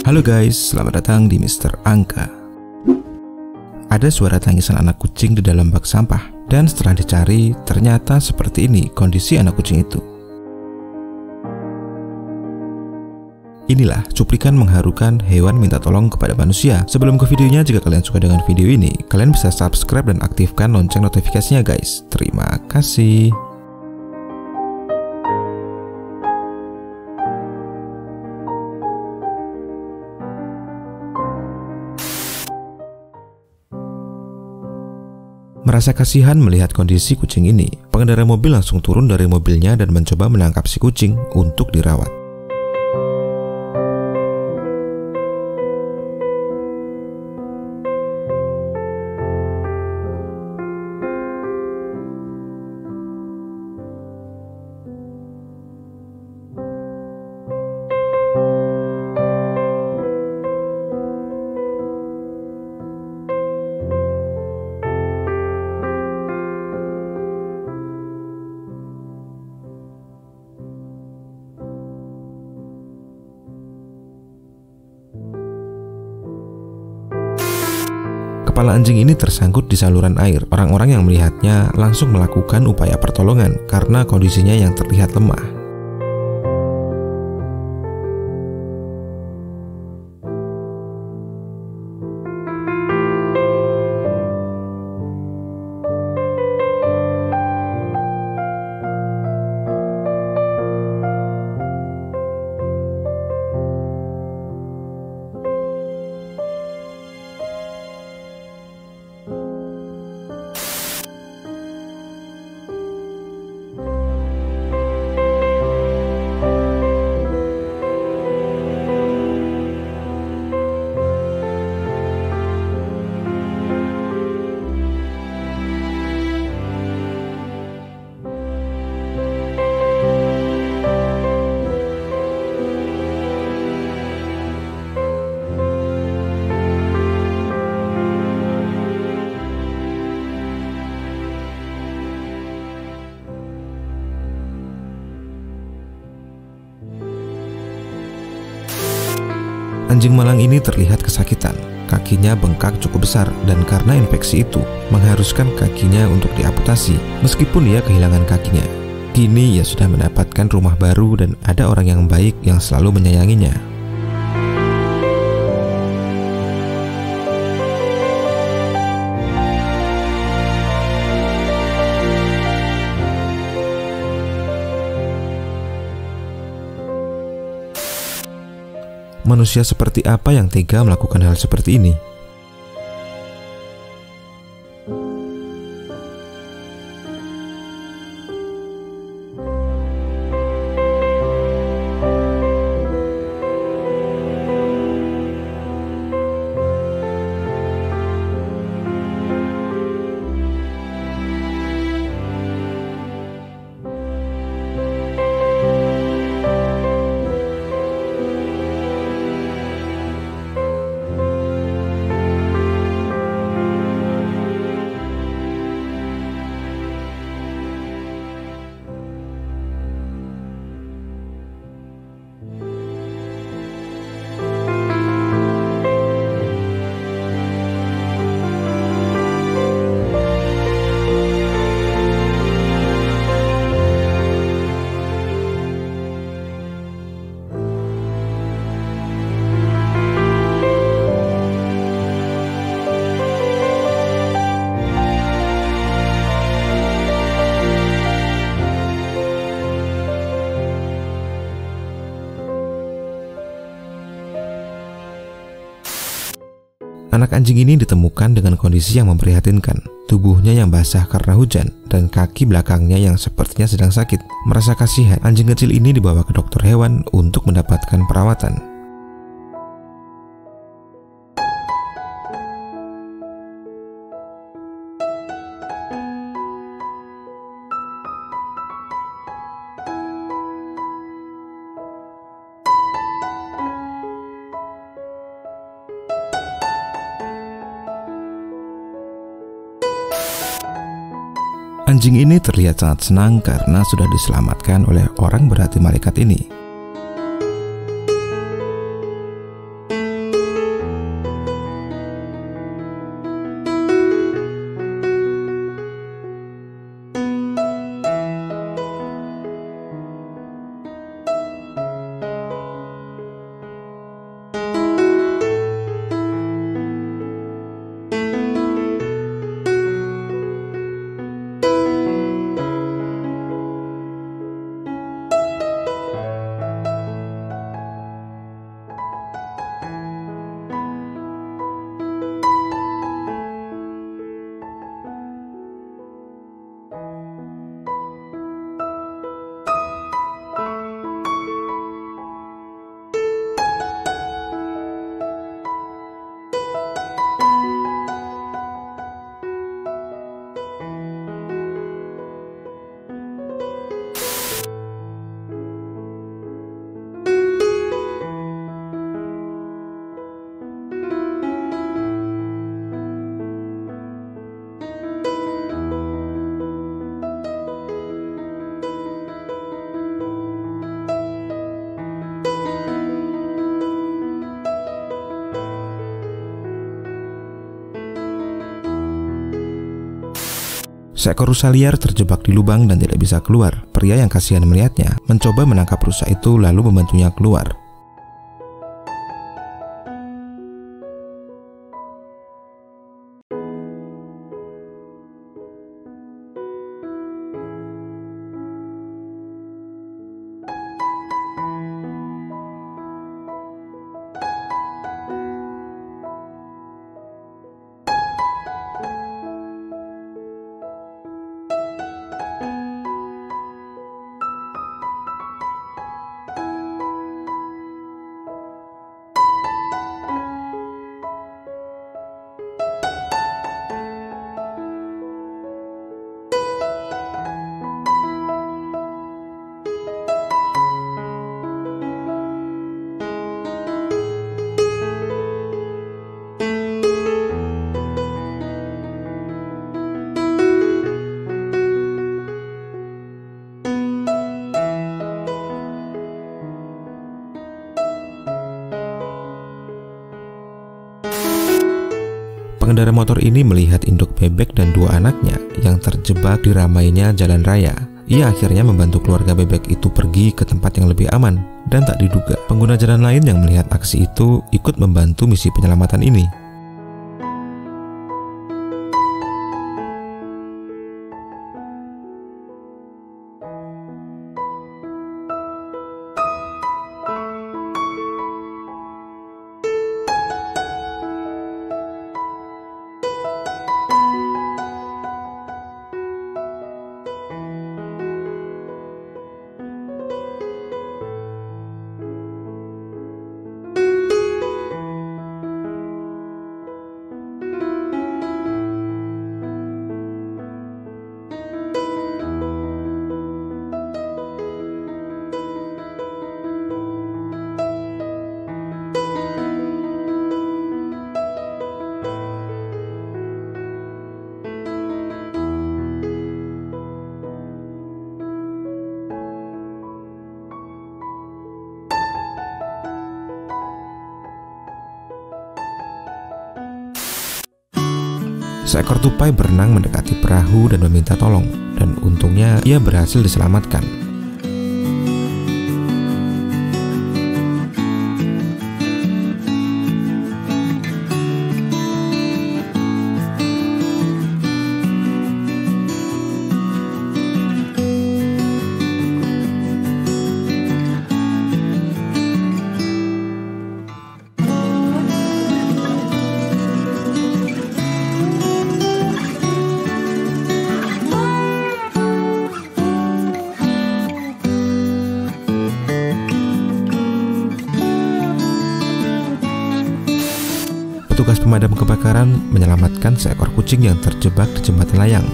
Halo guys, selamat datang di Mister Angka. Ada suara tangisan anak kucing di dalam bak sampah, dan setelah dicari, ternyata seperti ini kondisi anak kucing itu. Inilah cuplikan mengharukan hewan minta tolong kepada manusia. Sebelum ke videonya, jika kalian suka dengan video ini, kalian bisa subscribe dan aktifkan lonceng notifikasinya guys. Terima kasih. Merasa kasihan melihat kondisi kucing ini, pengendara mobil langsung turun dari mobilnya dan mencoba menangkap si kucing untuk dirawat. Kepala anjing ini tersangkut di saluran air. Orang-orang yang melihatnya langsung melakukan upaya pertolongan karena kondisinya yang terlihat lemah. Anjing malang ini terlihat kesakitan. Kakinya bengkak cukup besar dan karena infeksi itu mengharuskan kakinya untuk diamputasi meskipun ia kehilangan kakinya. Kini ia sudah mendapatkan rumah baru dan ada orang yang baik yang selalu menyayanginya. Manusia seperti apa yang tega melakukan hal seperti ini? Anak anjing ini ditemukan dengan kondisi yang memprihatinkan. Tubuhnya yang basah karena hujan dan kaki belakangnya yang sepertinya sedang sakit. Merasa kasihan, anjing kecil ini dibawa ke dokter hewan untuk mendapatkan perawatan. Anjing ini terlihat sangat senang karena sudah diselamatkan oleh orang berhati malaikat ini. Seekor rusa liar terjebak di lubang dan tidak bisa keluar. Pria yang kasihan melihatnya mencoba menangkap rusa itu lalu membantunya keluar. Pengendara motor ini melihat induk bebek dan dua anaknya yang terjebak di ramainya jalan raya. Ia akhirnya membantu keluarga bebek itu pergi ke tempat yang lebih aman dan tak diduga pengguna jalan lain yang melihat aksi itu ikut membantu misi penyelamatan ini. Seekor tupai berenang mendekati perahu dan meminta tolong, dan untungnya ia berhasil diselamatkan. Pemadam kebakaran menyelamatkan seekor kucing yang terjebak di jembatan layang.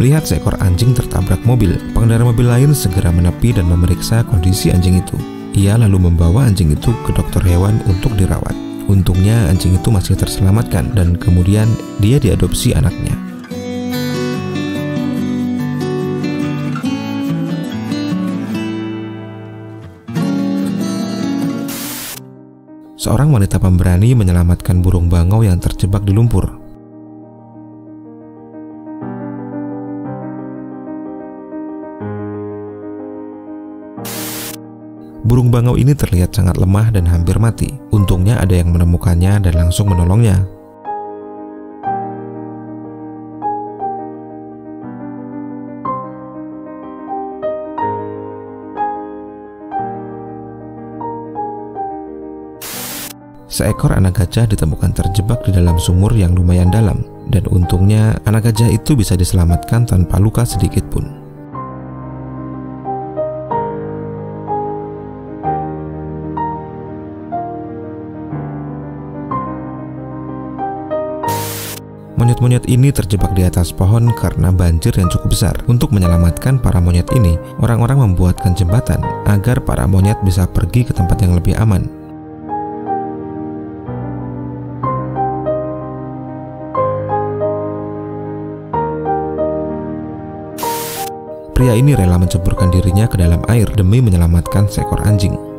Melihat seekor anjing tertabrak mobil, pengendara mobil lain segera menepi dan memeriksa kondisi anjing itu. Ia lalu membawa anjing itu ke dokter hewan untuk dirawat. Untungnya anjing itu masih terselamatkan dan kemudian dia diadopsi anaknya. Seorang wanita pemberani menyelamatkan burung bangau yang terjebak di lumpur. Burung bangau ini terlihat sangat lemah dan hampir mati. Untungnya ada yang menemukannya dan langsung menolongnya. Seekor anak gajah ditemukan terjebak di dalam sumur yang lumayan dalam, dan untungnya anak gajah itu bisa diselamatkan tanpa luka sedikit pun. Monyet-monyet ini terjebak di atas pohon karena banjir yang cukup besar. Untuk menyelamatkan para monyet ini, orang-orang membuatkan jembatan agar para monyet bisa pergi ke tempat yang lebih aman. Pria ini rela menceburkan dirinya ke dalam air demi menyelamatkan seekor anjing.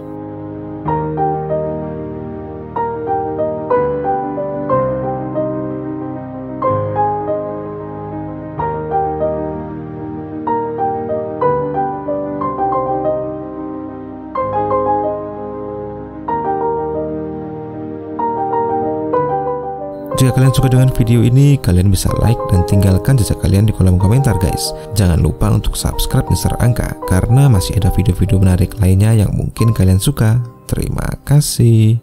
Jika kalian suka dengan video ini, kalian bisa like dan tinggalkan jejak kalian di kolom komentar guys. Jangan lupa untuk subscribe Mister Angka, karena masih ada video-video menarik lainnya yang mungkin kalian suka. Terima kasih.